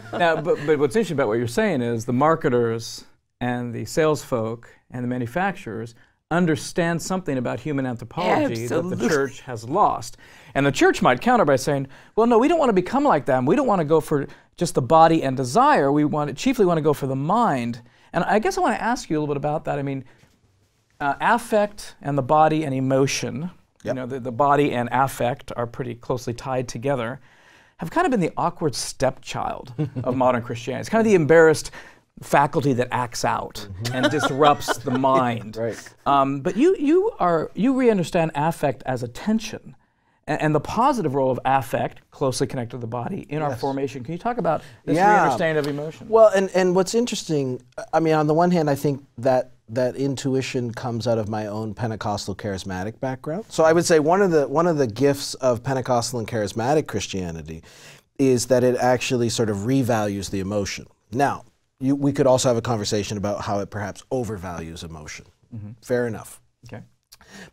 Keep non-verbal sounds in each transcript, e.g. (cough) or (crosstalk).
(laughs) now, but, but what's interesting about what you're saying is the marketers and the sales folk and the manufacturers understand something about human anthropology that the church has lost. And the church might counter by saying, well, no, we don't want to become like them. We don't want to go for just the body and desire. We want to, chiefly want to go for the mind. And I guess I want to ask you a little bit about that. I mean, uh, affect and the body and emotion, yep. you know, the, the body and affect are pretty closely tied together, have kind of been the awkward stepchild of modern Christianity. It's kind of the embarrassed faculty that acts out mm-hmm. and disrupts the (laughs) mind. right. Um, but you, you, are, you re-understand affect as attention and, and, the positive role of affect, closely connected to the body, in yes. our formation. Can you talk about this yeah. re-understanding of emotion? Well, and, and what's interesting, I mean, on the one hand, I think that that intuition comes out of my own Pentecostal charismatic background. So I would say one of the one of the gifts of Pentecostal and charismatic Christianity is that it actually sort of revalues the emotion. Now, you, we could also have a conversation about how it perhaps overvalues emotion. Mm-hmm. Fair enough. Okay.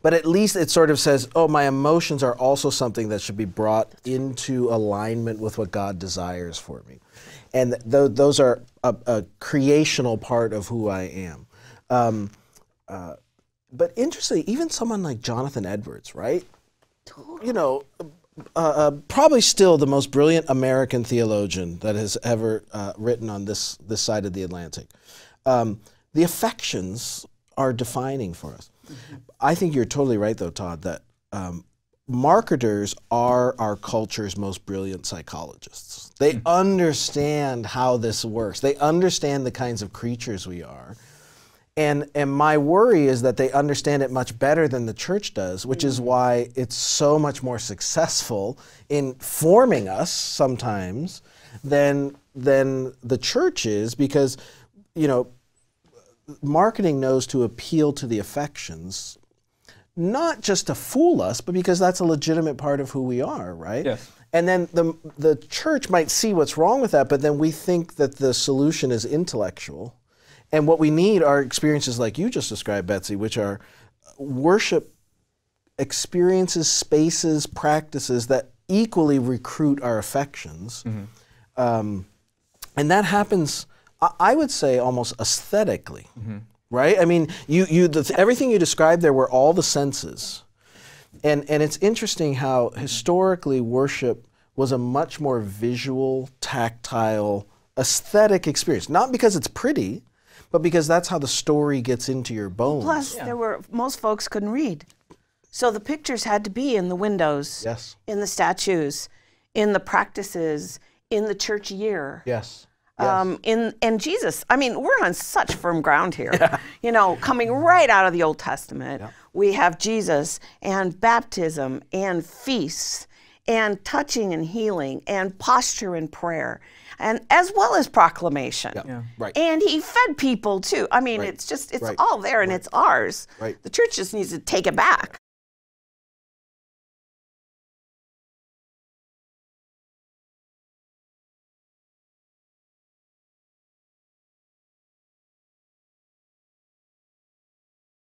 But at least it sort of says, oh, my emotions are also something that should be brought into alignment with what God desires for me. And th- those are a, a, creational part of who I am. Um, uh, but interestingly, even someone like Jonathan Edwards, right? You know, uh, uh, probably still the most brilliant American theologian that has ever uh, written on this this side of the Atlantic. Um, the affections are defining for us. Mm-hmm. I think you're totally right, though, Todd. That um, marketers are our culture's most brilliant psychologists. They mm-hmm. understand how this works. They understand the kinds of creatures we are. And, and my worry is that they understand it much better than the church does, which is why it's so much more successful in forming us sometimes than, than the church is, because, you know, marketing knows to appeal to the affections, not just to fool us, but because that's a legitimate part of who we are, right? Yes. And then the, the church might see what's wrong with that, but then we think that the solution is intellectual and what we need are experiences like you just described, Betsy, which are worship experiences, spaces, practices that equally recruit our affections. Mm-hmm. Um, and that happens, I would say, almost aesthetically. Mm-hmm. Right? I mean, you, you, the, everything you described there were all the senses. And, and it's interesting how historically worship was a much more visual, tactile, aesthetic experience. Not because it's pretty, but because that's how the story gets into your bones. Plus, yeah. there were most folks couldn't read, so the pictures had to be in the windows, yes, in the statues, in the practices, in the church year, yes. Um, in and Jesus, I mean, we're on such firm ground here. Yeah. (laughs) You know, coming right out of the Old Testament, yeah. we have Jesus and baptism and feasts and touching and healing and posture and prayer and as well as proclamation. Yeah. yeah. Right. And he fed people too. I mean, right. it's just it's right. all there and it's ours. Right. The church just needs to take it back.